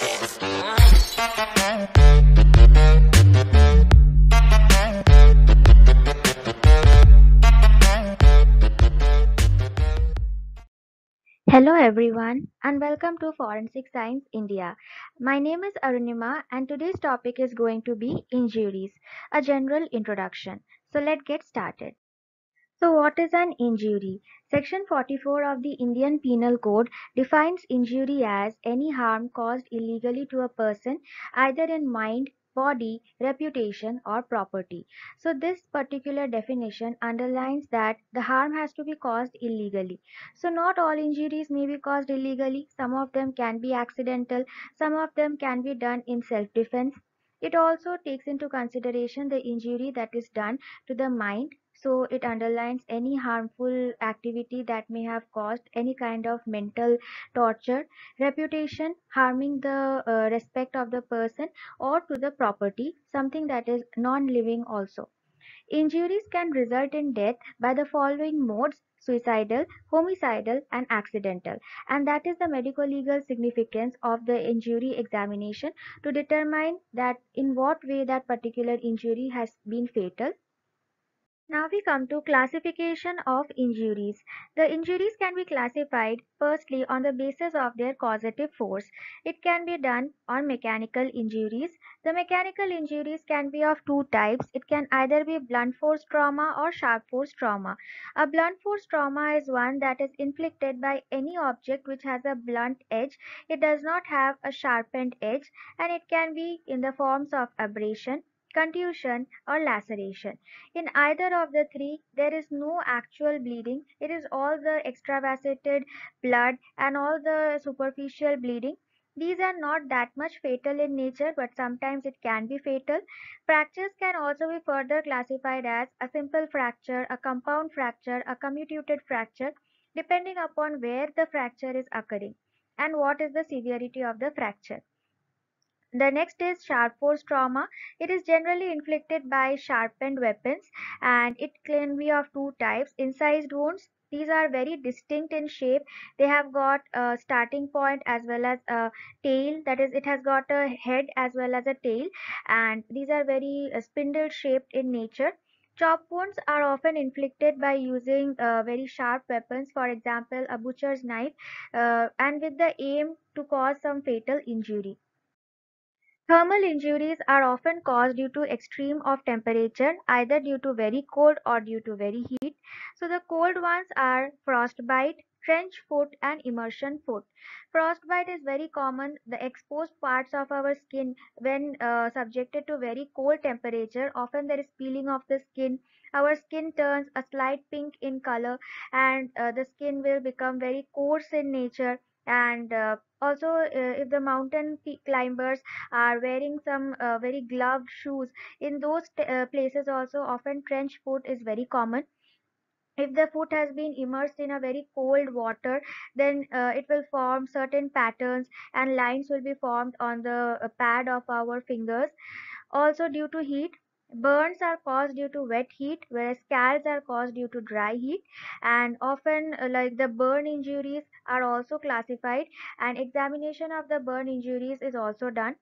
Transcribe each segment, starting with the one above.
Hello everyone and welcome to Forensic Science India. My name is Arunima and today's topic is going to be injuries, a general introduction. So let's get started. So what is an injury? Section 44 of the Indian Penal Code defines injury as any harm caused illegally to a person either in mind, body, reputation or property. So this particular definition underlines that the harm has to be caused illegally. So not all injuries may be caused illegally. Some of them can be accidental. Some of them can be done in self-defense. It also takes into consideration the injury that is done to the mind, so it underlines any harmful activity that may have caused any kind of mental torture reputation harming the uh, respect of the person or to the property something that is non-living also injuries can result in death by the following modes suicidal, homicidal, and accidental. And that is the medico legal significance of the injury examination to determine that in what way that particular injury has been fatal now we come to classification of injuries. The injuries can be classified firstly on the basis of their causative force. It can be done on mechanical injuries. The mechanical injuries can be of two types. It can either be blunt force trauma or sharp force trauma. A blunt force trauma is one that is inflicted by any object which has a blunt edge. It does not have a sharpened edge and it can be in the forms of abrasion, contusion or laceration. In either of the three, there is no actual bleeding. It is all the extravasated blood and all the superficial bleeding. These are not that much fatal in nature, but sometimes it can be fatal. Fractures can also be further classified as a simple fracture, a compound fracture, a comminuted fracture, depending upon where the fracture is occurring and what is the severity of the fracture. The next is sharp force trauma. It is generally inflicted by sharpened weapons and it can be of two types. Incised wounds, these are very distinct in shape. They have got a starting point as well as a tail. That is, it has got a head as well as a tail and these are very uh, spindle shaped in nature. Chop wounds are often inflicted by using uh, very sharp weapons, for example, a butcher's knife, uh, and with the aim to cause some fatal injury. Thermal injuries are often caused due to extreme of temperature, either due to very cold or due to very heat. So the cold ones are frostbite, trench foot and immersion foot. Frostbite is very common. The exposed parts of our skin when uh, subjected to very cold temperature, often there is peeling of the skin. Our skin turns a slight pink in color and uh, the skin will become very coarse in nature and uh, also uh, if the mountain climbers are wearing some uh, very gloved shoes in those uh, places also often trench foot is very common. If the foot has been immersed in a very cold water then uh, it will form certain patterns and lines will be formed on the uh, pad of our fingers. Also due to heat Burns are caused due to wet heat, whereas scalds are caused due to dry heat. And often, uh, like the burn injuries are also classified, and examination of the burn injuries is also done.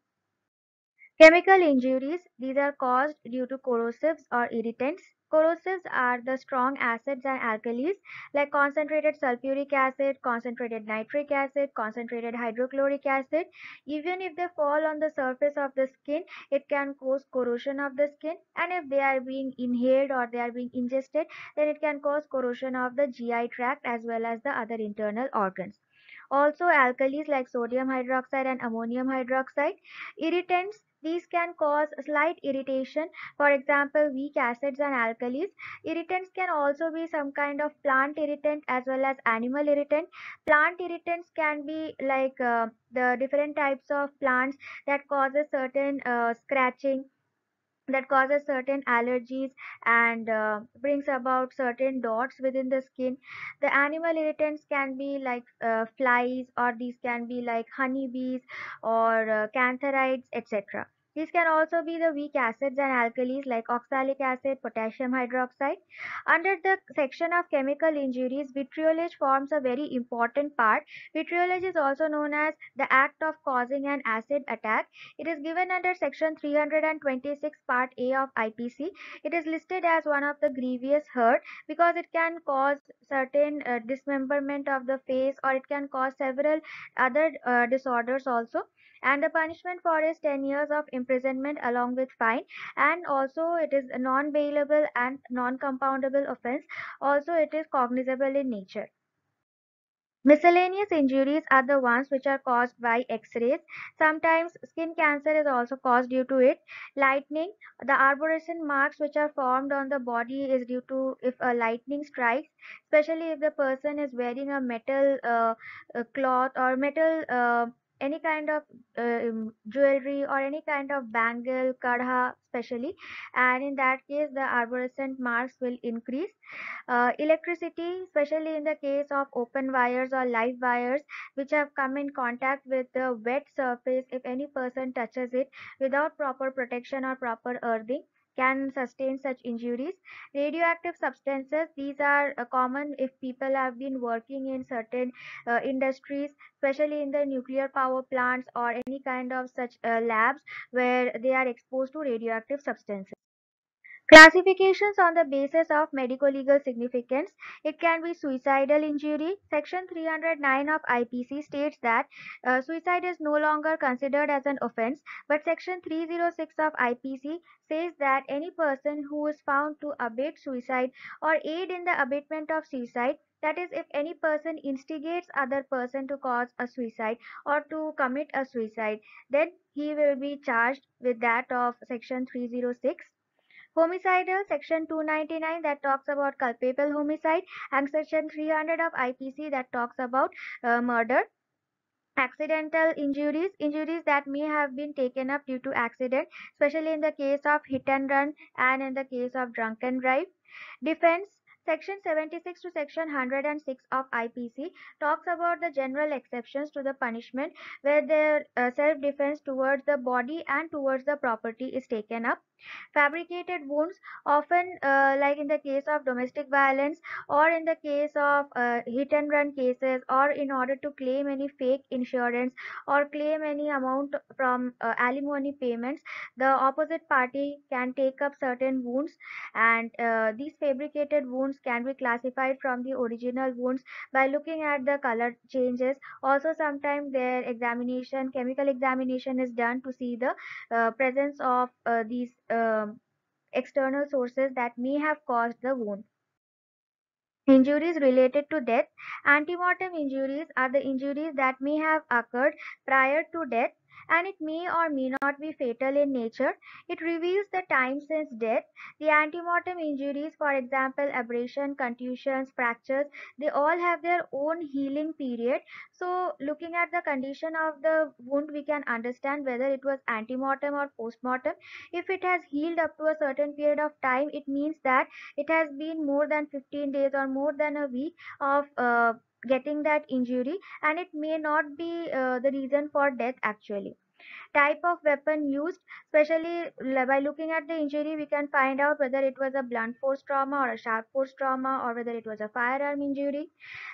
Chemical injuries, these are caused due to corrosives or irritants. Corrosives are the strong acids and alkalis like concentrated sulfuric acid, concentrated nitric acid, concentrated hydrochloric acid. Even if they fall on the surface of the skin, it can cause corrosion of the skin and if they are being inhaled or they are being ingested, then it can cause corrosion of the GI tract as well as the other internal organs. Also alkalis like sodium hydroxide and ammonium hydroxide. Irritants these can cause slight irritation, for example, weak acids and alkalis. Irritants can also be some kind of plant irritant as well as animal irritant. Plant irritants can be like uh, the different types of plants that causes certain uh, scratching that causes certain allergies and uh, brings about certain dots within the skin. The animal irritants can be like uh, flies or these can be like honeybees or uh, cantharides etc These can also be the weak acids and alkalis like oxalic acid, potassium hydroxide. Under the section of chemical injuries, vitriolage forms a very important part. Vitriolage is also known as the act of causing an acid attack. It is given under section 326 part A of IPC. It is listed as one of the grievous hurt because it can cause certain uh, dismemberment of the face or it can cause several other uh, disorders also and the punishment for is 10 years of imprisonment along with fine and also it is a non-bailable and non-compoundable offense also it is cognizable in nature Miscellaneous injuries are the ones which are caused by X-rays. Sometimes skin cancer is also caused due to it. Lightning, the arborescent marks which are formed on the body is due to if a lightning strikes, especially if the person is wearing a metal uh, uh, cloth or metal uh, any kind of uh, jewelry or any kind of bangle, kadha especially and in that case the arborescent marks will increase. Uh, electricity especially in the case of open wires or live wires which have come in contact with the wet surface if any person touches it without proper protection or proper earthing can sustain such injuries. Radioactive substances, these are uh, common if people have been working in certain uh, industries, especially in the nuclear power plants or any kind of such uh, labs where they are exposed to radioactive substances. Classifications on the basis of medico-legal significance. It can be suicidal injury. Section 309 of IPC states that uh, suicide is no longer considered as an offense, but Section 306 of IPC says that any person who is found to abet suicide or aid in the abetment of suicide that is if any person instigates other person to cause a suicide or to commit a suicide then he will be charged with that of section 306 Homicidal, section 299 that talks about culpable homicide and section 300 of IPC that talks about uh, murder. Accidental injuries, injuries that may have been taken up due to accident, especially in the case of hit and run and in the case of drunken drive. Defense, Section 76 to Section 106 of IPC talks about the general exceptions to the punishment where the uh, self-defense towards the body and towards the property is taken up. Fabricated wounds, often uh, like in the case of domestic violence or in the case of uh, hit and run cases or in order to claim any fake insurance or claim any amount from uh, alimony payments, the opposite party can take up certain wounds and uh, these fabricated wounds can be classified from the original wounds by looking at the color changes. Also sometimes their examination, chemical examination is done to see the uh, presence of uh, these Um, external sources that may have caused the wound. Injuries related to death. Antemortem injuries are the injuries that may have occurred prior to death and it may or may not be fatal in nature. It reveals the time since death. The antemortem injuries, for example, abrasion, contusions, fractures, they all have their own healing period. So, looking at the condition of the wound, we can understand whether it was antemortem or postmortem. If it has healed up to a certain period of time, it means that it has been more than 15 days or more than a week of uh, getting that injury and it may not be uh, the reason for death actually. Type of weapon used especially by looking at the injury we can find out whether it was a blunt force trauma or a sharp force trauma or whether it was a firearm injury.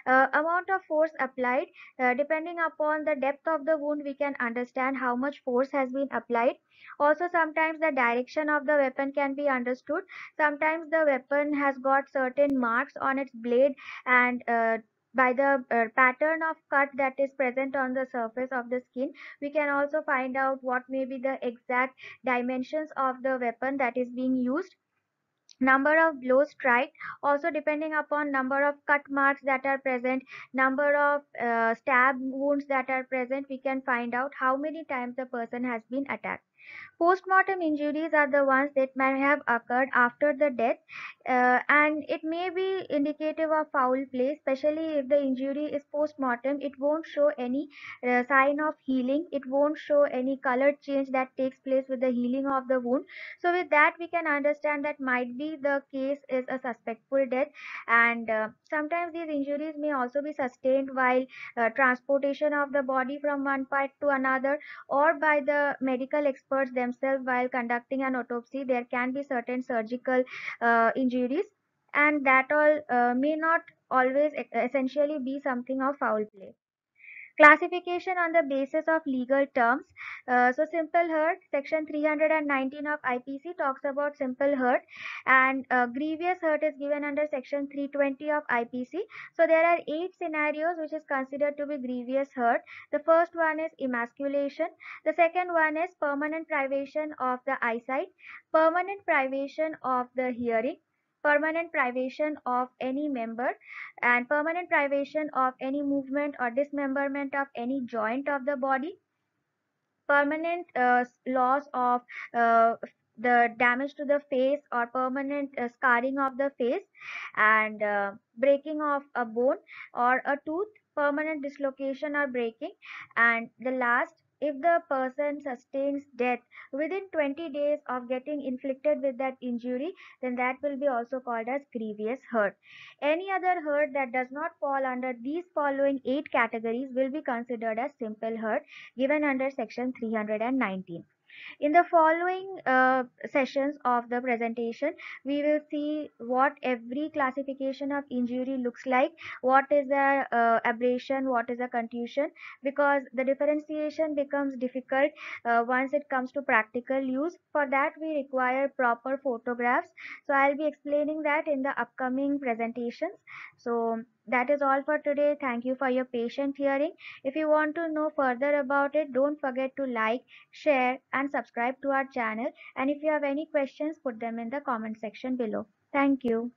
Uh, amount of force applied uh, depending upon the depth of the wound we can understand how much force has been applied. Also sometimes the direction of the weapon can be understood. Sometimes the weapon has got certain marks on its blade and uh, by the uh, pattern of cut that is present on the surface of the skin we can also find out what may be the exact dimensions of the weapon that is being used. Number of blows struck also depending upon number of cut marks that are present number of uh, stab wounds that are present we can find out how many times the person has been attacked Postmortem injuries are the ones that may have occurred after the death uh, and it may be indicative of foul play especially if the injury is postmortem. It won't show any uh, sign of healing. It won't show any color change that takes place with the healing of the wound. So with that we can understand that might be the case is a suspectful death and uh, sometimes these injuries may also be sustained while uh, transportation of the body from one part to another or by the medical expert experts themselves while conducting an autopsy there can be certain surgical uh, injuries and that all uh, may not always essentially be something of foul play Classification on the basis of legal terms. Uh, so simple hurt, section 319 of IPC talks about simple hurt and uh, grievous hurt is given under section 320 of IPC. So there are eight scenarios which is considered to be grievous hurt. The first one is emasculation. The second one is permanent privation of the eyesight, permanent privation of the hearing, permanent privation of any member and permanent privation of any movement or dismemberment of any joint of the body permanent uh, loss of uh, the damage to the face or permanent uh, scarring of the face and uh, breaking of a bone or a tooth permanent dislocation or breaking. And the last if the person sustains death within 20 days of getting inflicted with that injury then that will be also called as grievous hurt. Any other hurt that does not fall under these following eight categories will be considered as simple hurt given under section 319 in the following uh, sessions of the presentation, we will see what every classification of injury looks like, what is a uh, abrasion, what is a contusion, because the differentiation becomes difficult uh, once it comes to practical use. For that, we require proper photographs. So I'll be explaining that in the upcoming presentations. So that is all for today. Thank you for your patient hearing. If you want to know further about it, don't forget to like, share and subscribe to our channel. And if you have any questions, put them in the comment section below. Thank you.